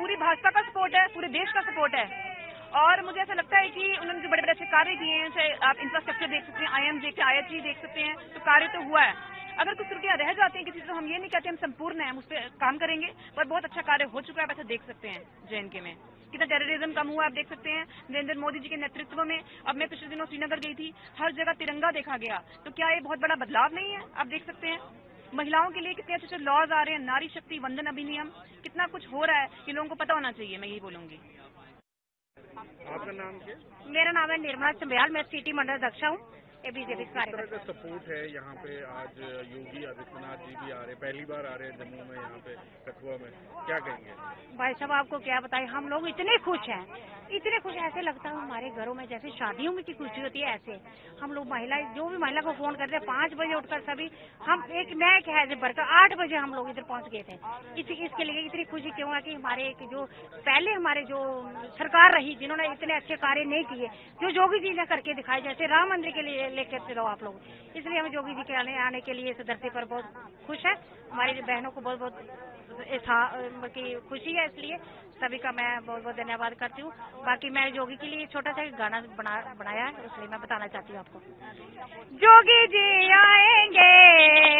पूरी भाजपा का सपोर्ट है, पूरे देश का सपोर्ट है। और मुझे ऐसा लगता है कि उन्होंने जो बड़े बड़े अच्छे कार्य किए हैं चाहे आप इंफ्रास्ट्रक्चर देख सकते हैं आईएम देख आई देख सकते हैं तो कार्य तो हुआ है। अगर कुछ त्रुटियाँ रह जाती हैं किसी तरह हम ये नहीं कहते हम संपूर्ण हैं, हम उस पर काम करेंगे, पर बहुत अच्छा कार्य हो चुका है वैसे देख सकते हैं जे में। कितना टेररिज्म कम हुआ, आप देख सकते हैं, नरेंद्र मोदी जी के नेतृत्व में। अब मैं पिछले दिनों श्रीनगर गई थी, हर जगह तिरंगा देखा गया। तो क्या ये बहुत बड़ा बदलाव नहीं है, आप देख सकते हैं? महिलाओं के लिए कितने अच्छे अच्छे लॉज आ रहे हैं नारी शक्ति वंदन अधिनियम कितना कुछ हो रहा है ये लोगों को पता होना चाहिए मैं यही बोलूँगी। आपका नाम क्या? मेरा नाम है निर्मला चंबयाल मैं सिटी मंडल अध्यक्ष हूँ। बीजेपी का सपोर्ट है यहाँ पे आज योगी आदित्यनाथ जी भी आ रहे पहली बार आ रहे हैं जम्मू में यहाँ पे कठुआ में। क्या कहेंगे? भाई साहब आपको क्या बताए? हम लोग इतने खुश हैं। इतने खुश ऐसे लगता है हमारे घरों में जैसे शादियों में की खुशी होती है ऐसे। हम लोग महिला जो भी महिला को फ़ोन करते हैं पाँच बजे उठकर सभी हम एक एक है भरकर आठ बजे हम लोग इधर पहुँच गए थे। इस, इसके लिए इतनी खुशी क्यों है कि हमारे एक जो पहले हमारे जो सरकार रही जिन्होंने इतने अच्छे कार्य नहीं किए जो जोगी जी ने करके दिखाए जैसे राम मंदिर के लिए लेकर चलो आप लोग। इसलिए हम जोगी जी के आने, आने के लिए इस धरती पर बहुत खुश है। हमारी बहनों को बहुत बहुत की खुशी है इसलिए सभी का मैं बहुत बहुत धन्यवाद करती हूँ। बाकी मैं योगी के लिए छोटा सा गाना बना, बनाया है इसलिए मैं बताना चाहती हूँ आपको। जोगी जी आएँगे।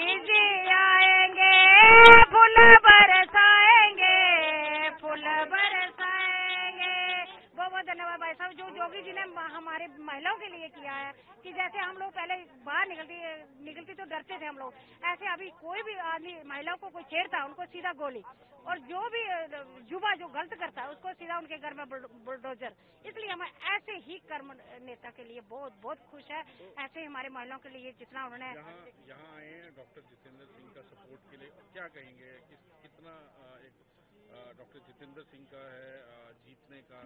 जोगी साहब जो ने हमारे महिलाओं के लिए किया है कि जैसे हम लोग पहले बाहर निकलती निकलती तो डरते थे हम लोग। ऐसे अभी कोई भी आदमी, महिलाओं को कोई छेड़ता, उनको सीधा गोली। और जो भी, युवा जो गलत करता है, उसको सीधा उनके घर में बुलडोजर। इसलिए हम ऐसे ही कर्म नेता के लिए बहुत बहुत खुश है। ऐसे ही हमारे महिलाओं के लिए जितना उन्होंने यहाँ आए हैं डॉक्टर जितेंद्र सिंह का सपोर्ट के लिए। क्या कहेंगे कितना डॉक्टर जितेंद्र सिंह का है जीतने का।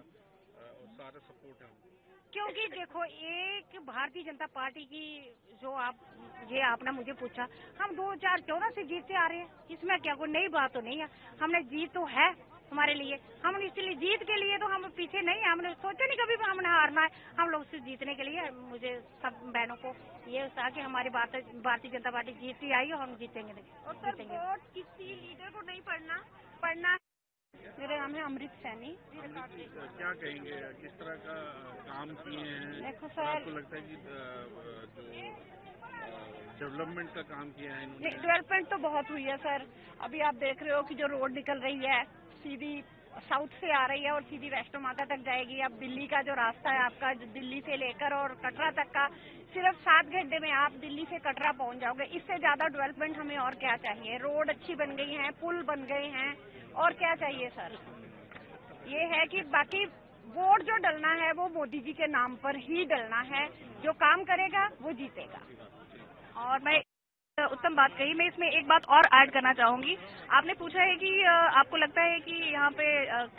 सारा सपोर्ट है क्योंकि देखो एक भारतीय जनता पार्टी की जो आप ये आपने मुझे पूछा हम दो हज़ार चौदह से जीतते आ रहे हैं। इसमें क्या कोई नई बात तो नहीं है। हमने जीत तो है हमारे लिए। हम इसलिए जीत के लिए तो हम पीछे नहीं है। हमने सोचा नहीं कभी हमने हारना है। हम लोग सिर्फ़ जीतने के लिए मुझे सब बहनों को ये था कि हमारी बात भारतीय जनता पार्टी जीतती आई और हम जीतेंगे। नहीं जीतेंगे। किसी लीडर को नहीं पढ़ना पढ़ना मेरा नाम है अमृत सैनी। क्या कहेंगे किस तरह का काम किए हैं? देखो सर। आपको लगता है कि जो डेवलपमेंट का काम किया है डेवलपमेंट तो बहुत हुई है सर। अभी आप देख रहे हो कि जो रोड निकल रही है सीधी साउथ से आ रही है और सीधी वैष्णो माता तक जाएगी। अब दिल्ली का जो रास्ता है आपका दिल्ली से लेकर और कटरा तक का सिर्फ़ सात घंटे में आप दिल्ली से कटरा पहुँच जाओगे। इससे ज़्यादा डेवलपमेंट हमें और क्या चाहिए? रोड अच्छी बन गई है पुल बन गए हैं और क्या चाहिए, सर? ये है कि बाकी वोट जो डलना है, वो मोदी जी के नाम पर ही डलना है। जो काम करेगा, वो जीतेगा। और मैं उत्तम बात कही। मैं इसमें एक बात और ऐड करना चाहूँगी। आपने पूछा है कि आपको लगता है कि यहाँ पे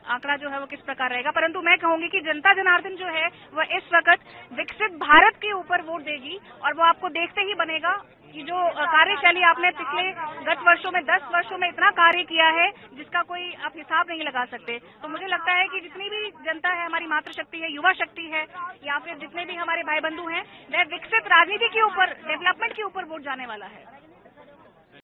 आंकड़ा जो है वो किस प्रकार रहेगा? परंतु मैं कहूँगी कि जनता जनार्दन जो है, वह इस वक्त विकसित भारत के ऊपर वोट देगी और वो आपको देखते ही बनेगा। कि जो कार्यशैली आपने पिछले गत वर्षों में, दस वर्षों में इतना कार्य किया है, जिसका कोई आप हिसाब नहीं लगा सकते। तो मुझे लगता है कि जितनी भी जनता है, हमारी मातृशक्ति है, युवा शक्ति है, या फिर जितने भी हमारे भाई बंधु हैं, वह विकसित राजनीति के ऊपर, डेवलपमेंट के ऊपर वोट जाने वाला है।